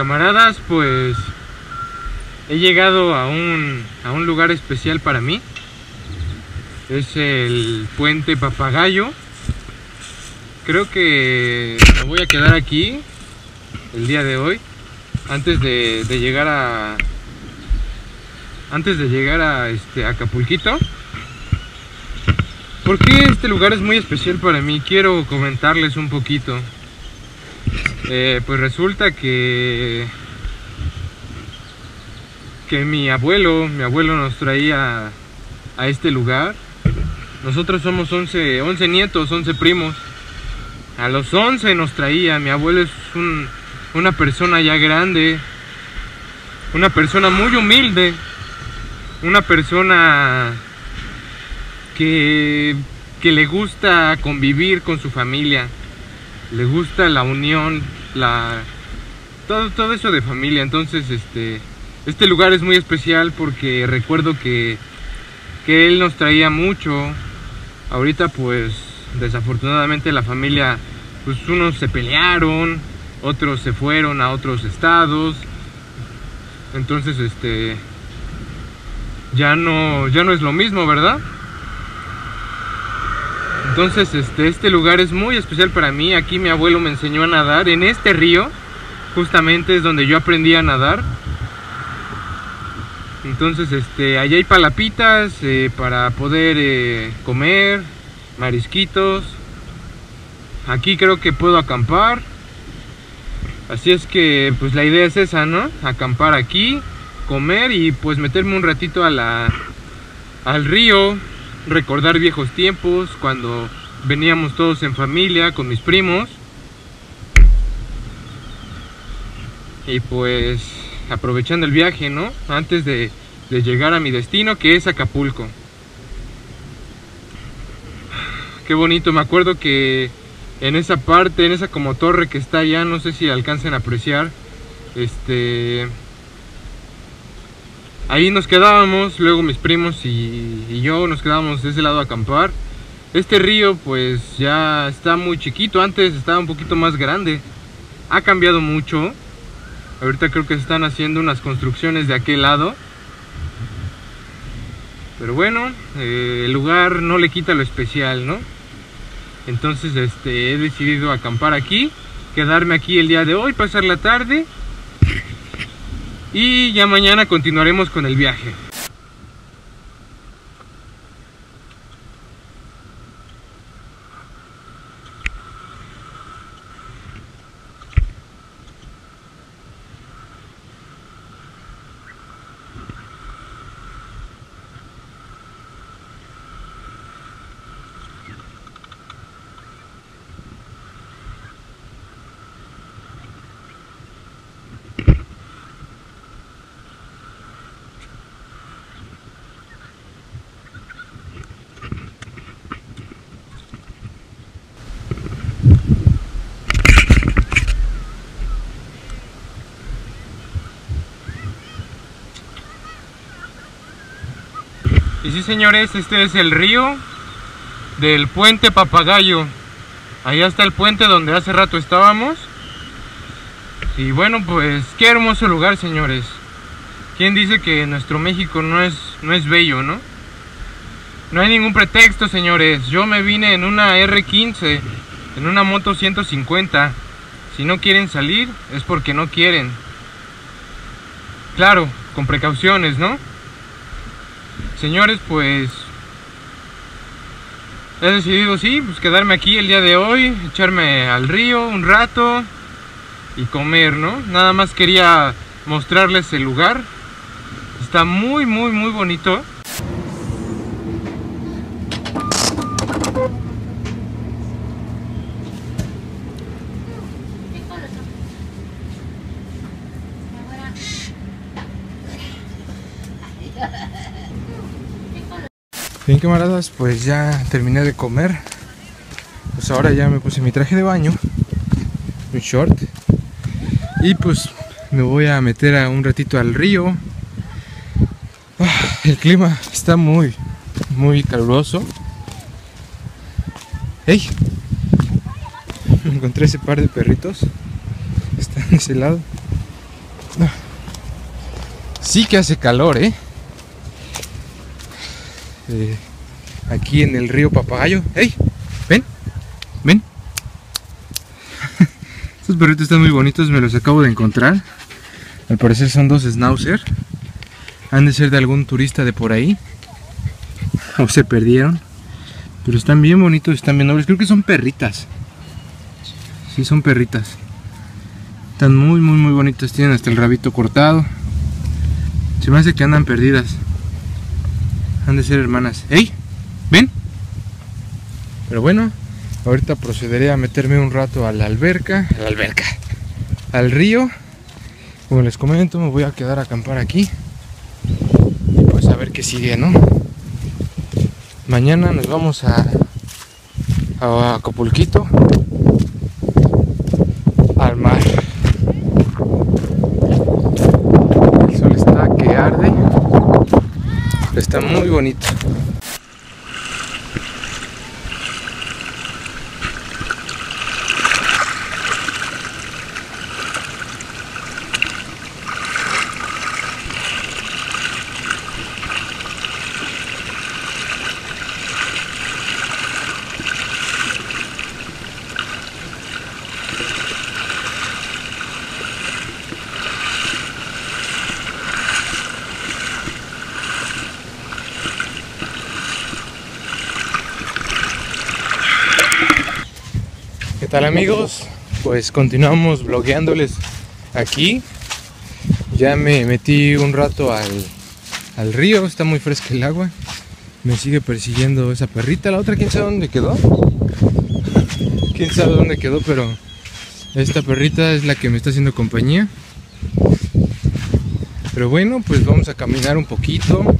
Camaradas, pues he llegado a un, a un lugar especial para mí. Es el puente Papagayo. Creo que me voy a quedar aquí el día de hoy. Antes de, llegar a. Antes de llegar a este Acapulquito. ¿Por qué este lugar es muy especial para mí? Quiero comentarles un poquito. Eh, pues resulta que que mi abuelo, mi abuelo nos traía a este lugar. Nosotros somos 11, 11 nietos, 11 primos. A los 11 nos traía. Mi abuelo es un, una persona ya grande, una persona muy humilde, una persona que, que le gusta convivir con su familia, le gusta la unión, la todo, todo eso de familia. Entonces, este, este lugar es muy especial porque recuerdo que, que él nos traía mucho. Ahorita, pues, desafortunadamente la familia, pues unos se pelearon, otros se fueron a otros estados. Entonces, este, ya no, ya no es lo mismo, ¿verdad? Entonces, este, este lugar es muy especial para mí. Aquí mi abuelo me enseñó a nadar en este río. Justamente es donde yo aprendí a nadar. Entonces, este, allá hay palapitas eh, para poder eh, comer, marisquitos. Aquí creo que puedo acampar. Así es que, pues la idea es esa, ¿no? Acampar aquí, comer y pues meterme un ratito a la, al río, recordar viejos tiempos cuando veníamos todos en familia con mis primos. Y pues aprovechando el viaje, ¿no? Antes de, de llegar a mi destino, que es Acapulco. Qué bonito, me acuerdo que en esa parte, en esa como torre que está allá, no sé si alcancen a apreciar, este... Ahí nos quedábamos, luego mis primos y, yo nos quedábamos de ese lado a acampar. Este río pues ya está muy chiquito, antes estaba un poquito más grande. Ha cambiado mucho. Ahorita creo que se están haciendo unas construcciones de aquel lado. Pero bueno, eh, el lugar no le quita lo especial, ¿no? Entonces este, he decidido acampar aquí, quedarme aquí el día de hoy, pasar la tarde y ya mañana continuaremos con el viaje. Sí, señores, este es el río del puente Papagayo. Allá está el puente donde hace rato estábamos. Y bueno, pues qué hermoso lugar, señores. ¿Quién dice que nuestro México no es, no es bello, no? No hay ningún pretexto, señores. Yo me vine en una R15, en una moto 150. Si no quieren salir, es porque no quieren. Claro, con precauciones, ¿no? Señores, pues he decidido sí, pues quedarme aquí el día de hoy, echarme al río un rato y comer, ¿no? Nada más quería mostrarles el lugar. Está muy, muy, muy bonito. Bien camaradas, pues ya terminé de comer. Pues ahora ya me puse mi traje de baño, un short. Y pues me voy a meter a un ratito al río. Ah, el clima está muy, muy caluroso. ¡Ey! Encontré ese par de perritos. Están de ese lado. Sí que hace calor, ¿eh? Eh aquí en el río Papagayo. ¡Ey! ¿Ven? ¿Ven? Estos perritos están muy bonitos, me los acabo de encontrar. Al parecer son dos schnauzer. Han de ser de algún turista de por ahí. O se perdieron. Pero están bien bonitos, están bien nobles. Creo que son perritas. Sí, son perritas. Están muy, muy, muy bonitas. Tienen hasta el rabito cortado. Se me hace que andan perdidas. Han de ser hermanas. ¡Ey! ¿Ven? Pero bueno, ahorita procederé a meterme un rato a la alberca. A la alberca. Al río. Como les comento, me voy a quedar a acampar aquí. Y pues a ver qué sigue, ¿no? Mañana nos vamos a, a Acapulquito al mar. El sol está que arde. Está muy bonito. Tal amigos? Pues continuamos blogueándoles aquí. Ya me metí un rato al, al río, está muy fresca el agua. Me sigue persiguiendo esa perrita. La otra, quién sabe dónde quedó. Quién sabe dónde quedó, pero esta perrita es la que me está haciendo compañía. Pero bueno, pues vamos a caminar un poquito.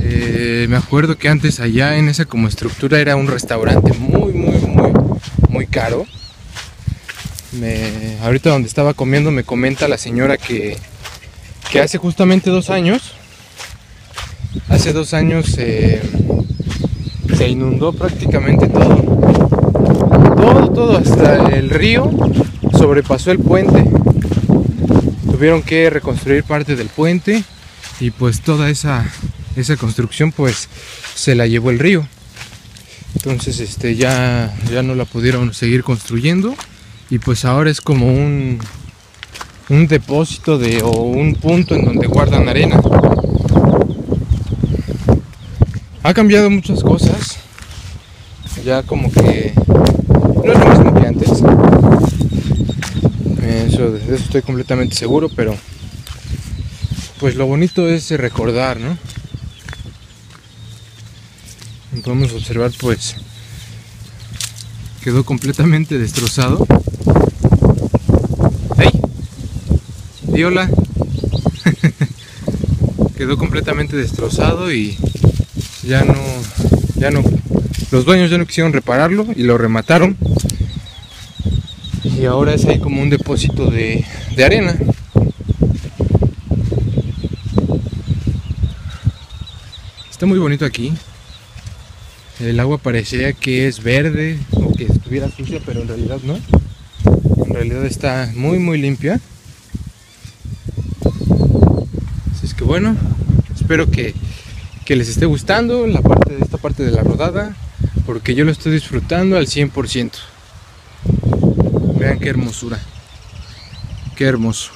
Eh, me acuerdo que antes allá en esa como estructura era un restaurante muy, muy, muy caro. Me, ahorita donde estaba comiendo me comenta la señora que, que hace justamente dos años, hace dos años se inundó prácticamente todo. Todo, todo, hasta el río sobrepasó el puente. Tuvieron que reconstruir parte del puente y pues toda esa, esa construcción pues se la llevó el río entonces este ya ya no la pudieron seguir construyendo y pues ahora es como un un depósito de o un punto en donde guardan arena. Ha cambiado muchas cosas. Ya como que no es lo mismo que antes. De eso estoy completamente seguro pero pues lo bonito es recordar no podemos observar pues quedó completamente destrozado ¡Ay! ¡Diola! quedó completamente destrozado y ya no ya no los dueños ya no quisieron repararlo y lo remataron y ahora es ahí como un depósito de, de arena está muy bonito aquí el agua parecía que es verde o que estuviera sucia, pero en realidad no. En realidad está muy muy limpia. Así es que bueno, espero que, que les esté gustando la parte de esta parte de la rodada, porque yo lo estoy disfrutando al 100%. Vean qué hermosura. Qué hermoso.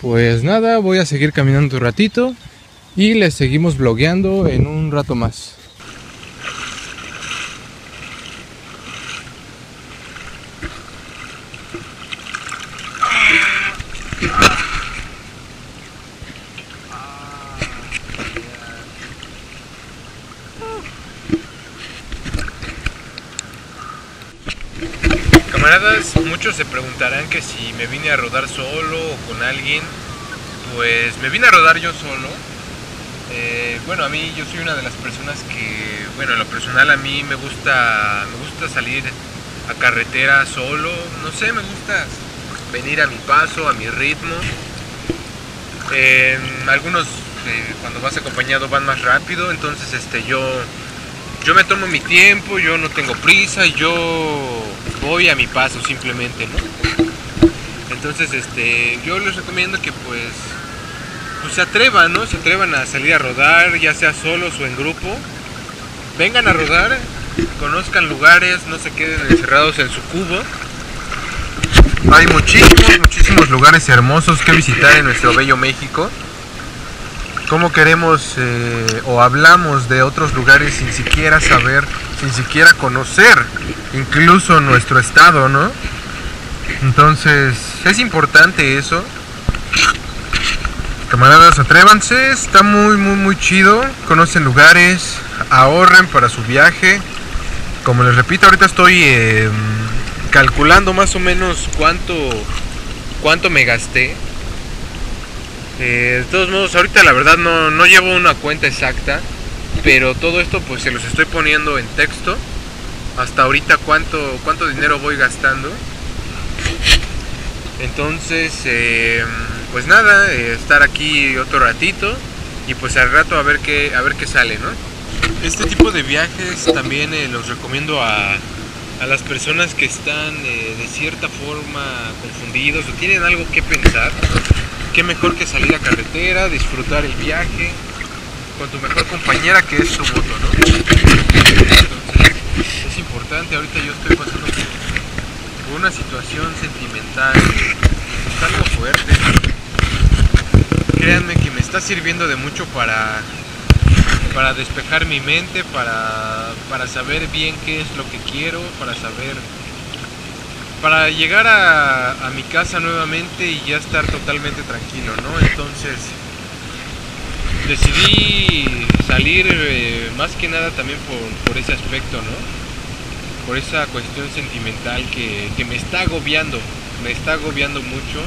Pues nada, voy a seguir caminando un ratito y les seguimos blogueando en un rato más. Muchos se preguntarán que si me vine a rodar solo o con alguien. Pues me vine a rodar yo solo. Eh, bueno, a mí yo soy una de las personas que, bueno, en lo personal a mí me gusta, me gusta salir a carretera solo. No sé, me gusta venir a mi paso, a mi ritmo. algunos eh, cuando vas acompañado van más rápido, entonces este yo yo me tomo mi tiempo, yo no tengo prisa, yo voy a mi paso simplemente, ¿no? Entonces, este, yo les recomiendo que pues, pues se atrevan, ¿no? Se atrevan a salir a rodar, ya sea solos o en grupo. Vengan a rodar, conozcan lugares, no se queden encerrados en su cubo. Hay muchísimos, muchísimos lugares hermosos que visitar en nuestro bello México. ¿Cómo queremos eh, o hablamos de otros lugares sin siquiera saber, sin siquiera conocer incluso nuestro estado, ¿no? Entonces, es importante eso. Camaradas, atrévanse, está muy, muy, muy chido. Conocen lugares, ahorren para su viaje. Como les repito, ahorita estoy em, calculando más o menos cuánto, cuánto me gasté. Eh, de todos modos, ahorita la verdad no, no llevo una cuenta exacta, pero todo esto pues se los estoy poniendo en texto. Hasta ahorita cuánto, cuánto dinero voy gastando. Entonces, em, pues nada, eh, estar aquí otro ratito y pues al rato a ver qué, a ver qué sale, ¿no? Este tipo de viajes también eh, los recomiendo a, a, las personas que están eh, de cierta forma confundidos o tienen algo que pensar. Qué mejor que salir a carretera, disfrutar el viaje con tu mejor compañera que es tu moto, ¿no? Entonces, es importante, ahorita yo estoy pasando por una situación sentimental algo fuerte. Créanme que me está sirviendo de mucho para, para despejar mi mente, para, para saber bien qué es lo que quiero, para saber, para llegar a, a mi casa nuevamente y ya estar totalmente tranquilo, ¿no? Entonces decidí salir eh, más que nada también por, ese aspecto, ¿no? Por esa cuestión sentimental que, que me está agobiando me está agobiando mucho,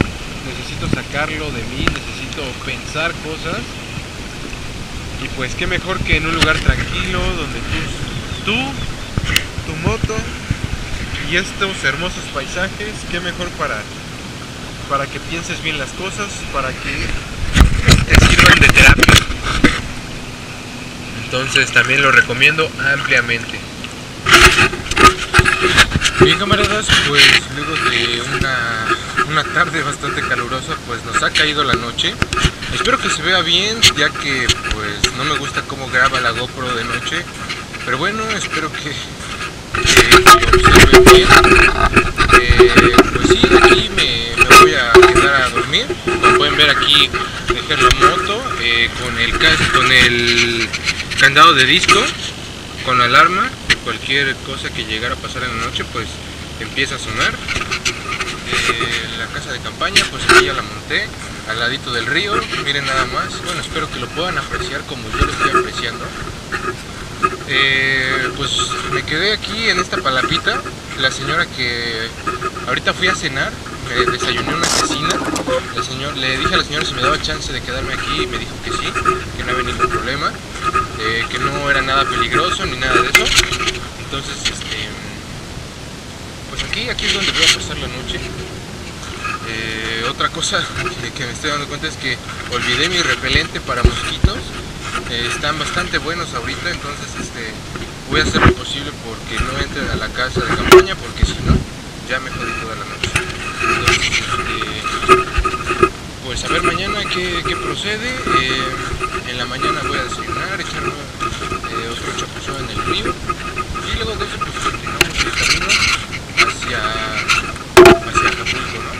necesito sacarlo de mí, necesito pensar cosas. Y pues qué mejor que en un lugar tranquilo donde tú, tú tu moto y estos hermosos paisajes, qué mejor para, para que pienses bien las cosas, para que te sirvan de terapia. Entonces también lo recomiendo ampliamente. Bien camaradas, pues luego de una, una, tarde bastante calurosa, pues nos ha caído la noche. Espero que se vea bien, ya que pues no me gusta cómo graba la GoPro de noche. Pero bueno, espero que, que observen bien. Eh, pues sí, aquí me, me, voy a quedar a dormir. Como pueden ver aquí dejé la moto eh, con, el, con el candado de disco, con la alarma cualquier cosa que llegara a pasar en la noche pues empieza a sonar. Eh, la casa de campaña pues aquí ya la monté al ladito del río miren nada más. Bueno espero que lo puedan apreciar como yo lo estoy apreciando. Eh, pues me quedé aquí en esta palapita. La señora que ahorita fui a cenar me desayuné una cecina. Le dije a la señora si me daba chance de quedarme aquí y me dijo que sí que no había ningún problema eh, que no era nada peligroso ni nada de eso entonces, este, pues aquí, aquí es donde voy a pasar la noche. Eh, otra cosa que, me estoy dando cuenta es que olvidé mi repelente para mosquitos. Eh, están bastante buenos ahorita, entonces este, voy a hacer lo posible porque no entren a la casa de campaña, porque si no, ya me jodí toda la noche. Este, pues a ver mañana qué, qué procede. Eh, en la mañana voy a desayunar, echarme otro chapuzón en el río y luego de eso pues continuamos el camino hacia, hacia Acapulco, ¿no?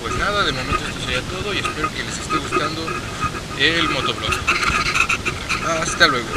Pues nada, de momento esto sería todo y espero que les esté gustando el motoblog. Hasta luego.